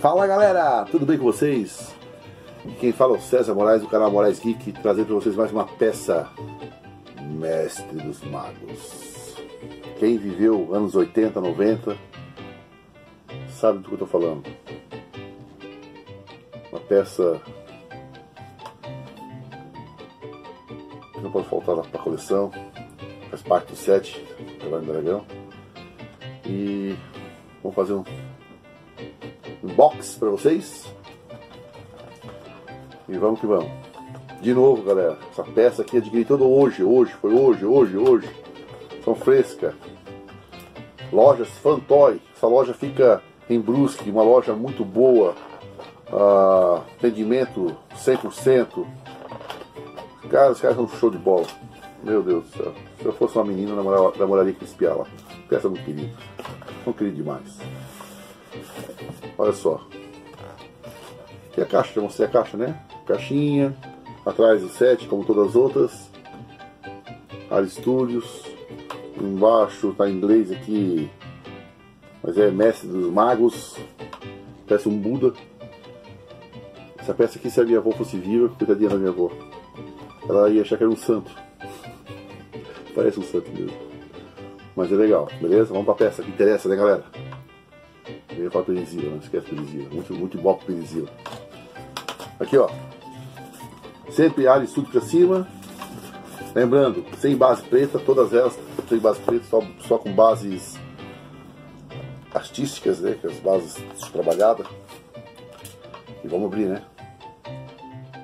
Fala galera, tudo bem com vocês? Quem fala é o César Moraes do canal Moraes Geek, trazendo para vocês mais uma peça Mestre dos Magos. Quem viveu anos 80, 90 sabe do que eu estou falando. Uma peça que não pode faltar para a coleção, faz parte do set do Dragão. E vamos fazer um box para vocês. E vamos que vamos. De novo, galera, essa peça aqui adquiri toda hoje, hoje, foi hoje, hoje, hoje. São frescas. Lojas Fantoy. Essa loja fica em Brusque, uma loja muito boa. Uh, atendimento 100%. Cara, os caras são show de bola. Meu Deus do céu. Se eu fosse uma menina, namoraria, namoraria com esse lá. Peça muito querido. Muito querido demais. Olha só. Aqui é a caixa, mostrei a caixa, né? Caixinha, atrás o set, como todas as outras. Ar Studios. Embaixo tá em inglês aqui. Mas é Mestre dos Magos. Parece um Buda. Essa peça aqui, se a minha avó fosse viva, coitadinha da minha avó. Ela ia achar que era um santo. Parece um santo mesmo. Mas é legal, beleza? Vamos pra peça que interessa, né, galera? Eu ia falar Perizila, não esquece. Muito, muito bom com Perizila. Aqui, ó. Sempre área tudo pra cima. Lembrando, sem base preta, todas elas sem base preta, só, só com bases artísticas, né? Que as bases trabalhadas. E vamos abrir, né?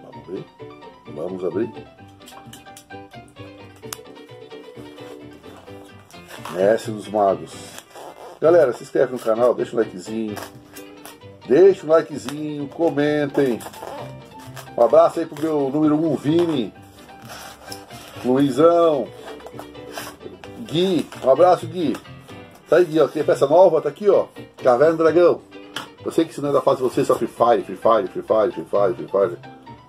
Vamos abrir. Vamos abrir. Mestre dos Magos. Galera, se inscreve no canal, deixa um likezinho. Deixa um likezinho, comentem. Um abraço aí pro meu número 1, um, Vini. Luizão. Gui. Um abraço, Gui. Tá aí, Gui, ó. Tem peça nova, tá aqui, ó. Caverna Dragão. Eu sei que isso não é da fase de vocês, só Free Fire, Free Fire, Free Fire, Free Fire, Free Fire.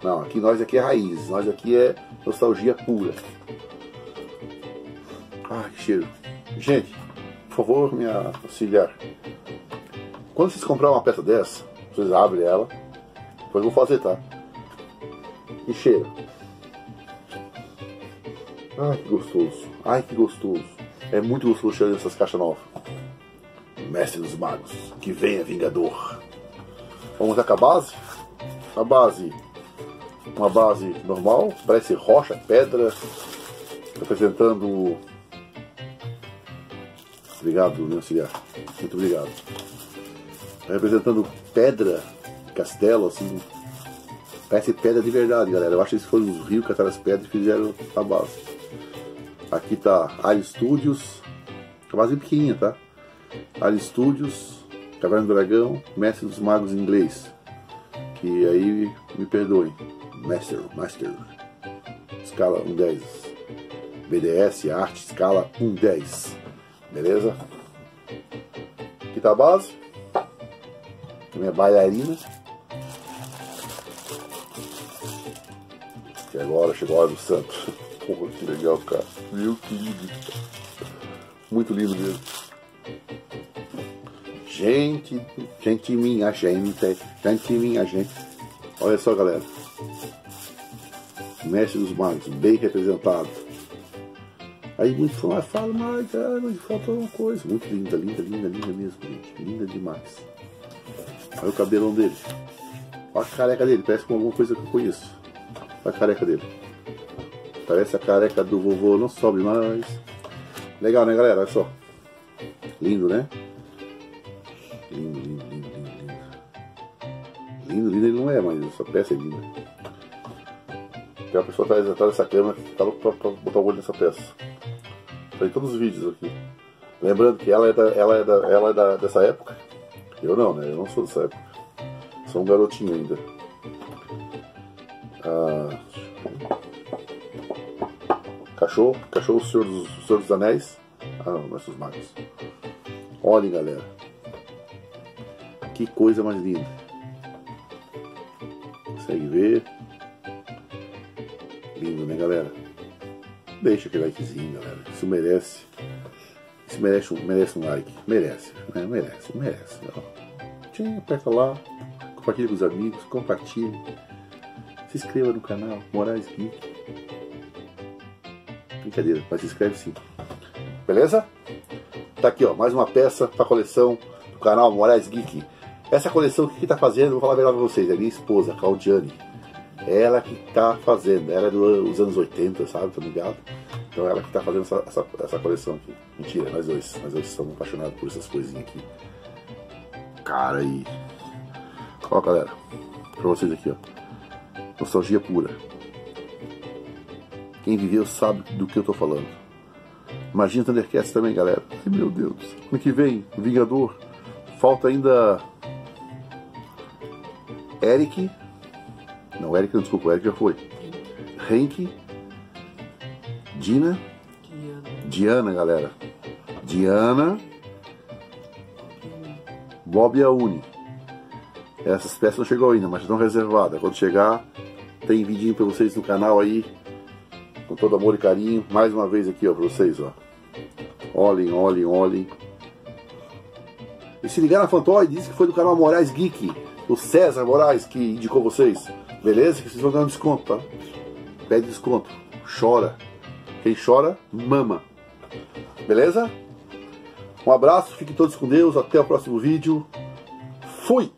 Não, aqui nós aqui é raiz, nós aqui é nostalgia pura. Ai, que cheiro. Gente, por favor, minha auxiliar. Quando vocês comprar uma peça dessa, vocês abrem ela. Depois vou fazer, tá? E cheira. Ai, que gostoso. Ai, que gostoso. É muito gostoso cheiro dessas caixas novas. Mestre dos Magos, que venha Vingador. Vamos lá com a base. A base, uma base normal, parece rocha, pedra, representando Obrigado, meu auxiliar. Muito obrigado. Tá representando pedra, castelo, assim. Parece pedra de verdade, galera. Eu acho que eles foram os rios, cataram as pedras e fizeram a base. Aqui tá Ari Studios. A base é pequenininha, tá? Ari Studios, Caverna do Dragão, Mestre dos Magos em inglês. Que aí me perdoem. Master, Master. Escala 1.10. BDS, arte, escala 1.10. Beleza? Aqui tá a base. Minha bailarina. E agora chegou a hora do santo. Porra, que legal, cara. Meu que lindo. Muito lindo mesmo. Gente, gente minha gente, gente minha gente. Olha só, galera. Mestre dos magos, bem representado. Aí muitos falam, ah, fala, mas, ah, faltou uma coisa. Muito linda, linda, linda, linda mesmo, gente. Linda demais. Olha o cabelão dele. Olha a careca dele, parece com alguma coisa que eu conheço. Olha a careca dele. Parece a careca do vovô, não sobe mais. Legal, né, galera? Olha só. Lindo, né? Lindo, lindo, lindo, lindo. Lindo, lindo ele não é, mas essa peça é linda. Uma pessoa atrás, atrás dessa câmera que tá louco botar o olho nessa peça. Tá em todos os vídeos aqui. Lembrando que ela é, da, ela é, da, ela é da, dessa época. Eu não, né? Eu não sou dessa época. Sou um garotinho ainda. Ah, cachorro, cachorro Senhor dos, Senhor dos Anéis. Ah não, nossos magos. Olhem galera. Que coisa mais linda. Consegue ver? Lindo, né galera? Deixa aquele likezinho, galera. Isso merece. Isso merece um, merece um like. Merece, né? Merece, merece. Tchim, aperta lá. compartilhe com os amigos, compartilhe. Se inscreva no canal Moraes Geek. Brincadeira, mas se inscreve sim. Beleza? Tá aqui, ó, mais uma peça para coleção do canal Moraes Geek. Essa coleção, o que, que tá fazendo? Vou falar melhor pra vocês. É minha esposa, Claudiane. Ela que tá fazendo. Ela é dos anos 80, sabe? Tá ligado? Então ela que tá fazendo essa, essa, essa, coleção aqui. Mentira, nós dois. Nós dois estamos apaixonados por essas coisinhas aqui. Cara, aí. Ó, galera. Pra vocês aqui, ó. Nostalgia pura. Quem viveu sabe do que eu tô falando. Imagina Thundercats também, galera. Ai, meu Deus. Ano que vem, Vingador. Falta ainda Eric. Não, Eric não, desculpa, o Eric já foi. Henk. Dina. Diana. Galera. Diana. Bob e a Uni. Essas peças não chegou ainda, mas estão reservadas. Quando chegar, tem vidinho para vocês no canal aí. Com todo amor e carinho. Mais uma vez aqui, ó, pra vocês, ó. Olhem, olhem, olhem. E se ligar na Fantoy, disse que foi do canal Moraes Geek o César Moraes que indicou vocês. Beleza? Que vocês vão ganhar um desconto, tá? Pede desconto. Chora. Quem chora, mama. Beleza? Um abraço, fiquem todos com Deus. Até o próximo vídeo. Fui!